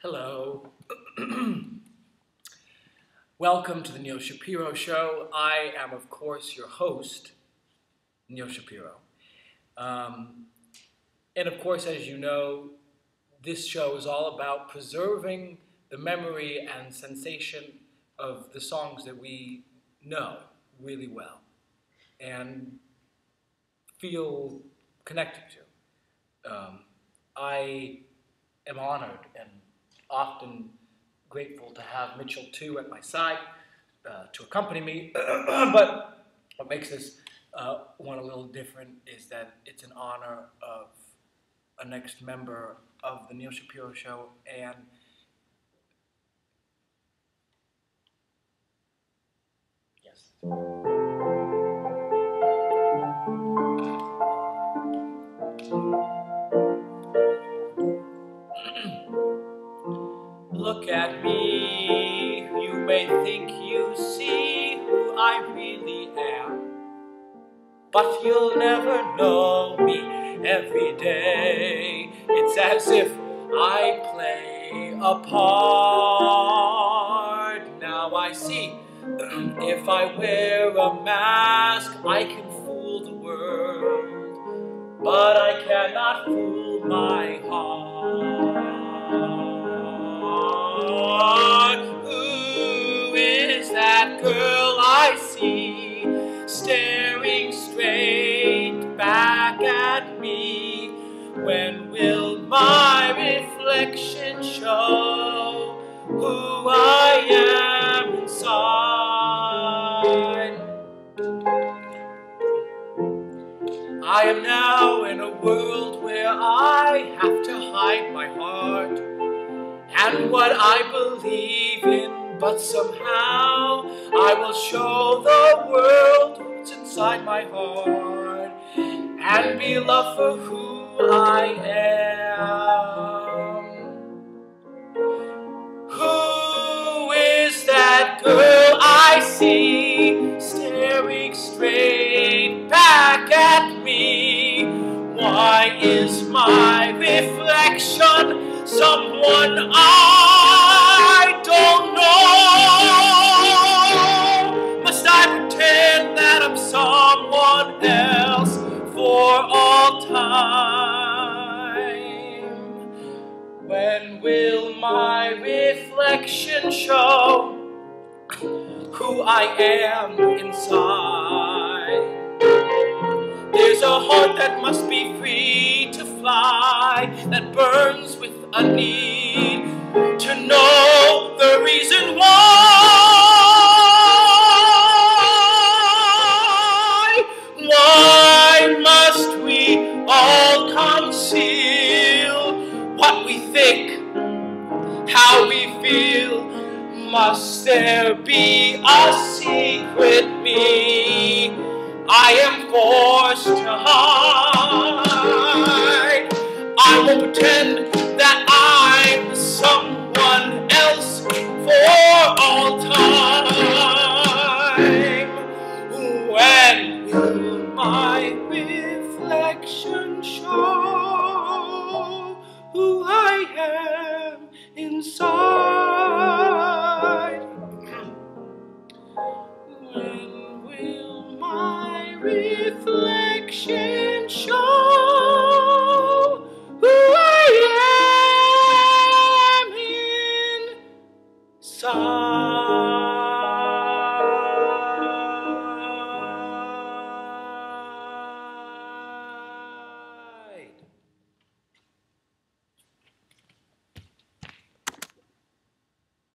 Hello. Welcome to the Neil Shapiro Show. I am, of course, your host, Neil Shapiro. Um, and of course, as you know, this show is all about preserving the memory and sensation of the songs that we know really well and feel connected to. Um, I am honored and often grateful to have Mitchell too at my side uh, to accompany me. but what makes this uh, one a little different is that it's an honor of a next member of the Neil Shapiro Show and yes. Look at me, you may think you see who I really am, but you'll never know me every day. It's as if I play a part. Now I see, if I wear a mask, I can fool the world, but I cannot fool my heart. That girl I see staring straight back at me? When will my reflection show who I am inside? I am now in a world where I have to hide my heart and what I believe in, but somehow I will show the world what's inside my heart and be loved for who I am. Who is that girl I see staring straight back at me? Why is my reflection someone I time? When will my reflection show who I am inside? There's a heart that must be free to fly, that burns with a need to know the reason why. Must there be a secret me? I am forced to hide. I won't pretend that I'm someone else for all time. When will my reflection show who I am inside? Reflection show who I am inside?